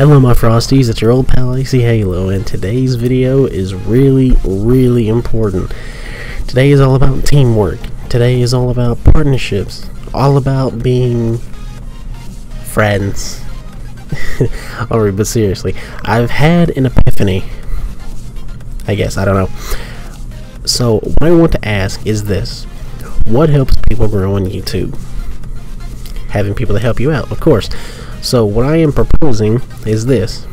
Hello my Frosties, it's your old pal IcyHalo, and today's video is really, really important. Today is all about teamwork. Today is all about partnerships. All about being friends. Alright, but seriously, I've had an epiphany. I guess, I don't know. So, what I want to ask is this. What helps people grow on YouTube? Having people to help you out, of course. So what I am proposing is this.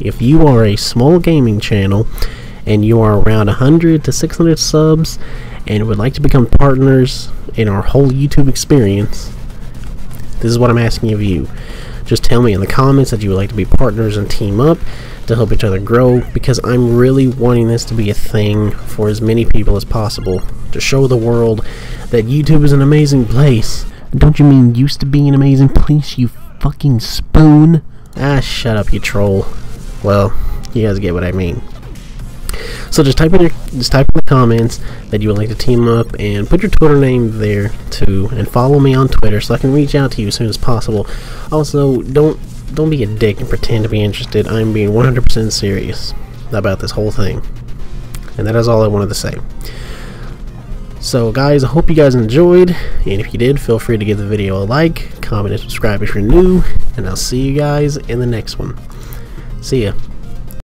If you are a small gaming channel and you are around 100 to 600 subs and would like to become partners in our whole YouTube experience, this is what I'm asking of you. Just tell me in the comments that you would like to be partners and team up to help each other grow because I'm really wanting this to be a thing for as many people as possible to show the world that YouTube is an amazing place. Don't you mean used to be an amazing place, you fucking spoon? Ah, shut up, you troll. Well, you guys get what I mean. So just type in your just type in the comments that you would like to team up and put your Twitter name there too and follow me on Twitter so I can reach out to you as soon as possible. Also, don't don't be a dick and pretend to be interested. I'm being 100% serious about this whole thing. And that is all I wanted to say. So guys, I hope you guys enjoyed, and if you did, feel free to give the video a like, comment, and subscribe if you're new, and I'll see you guys in the next one. See ya.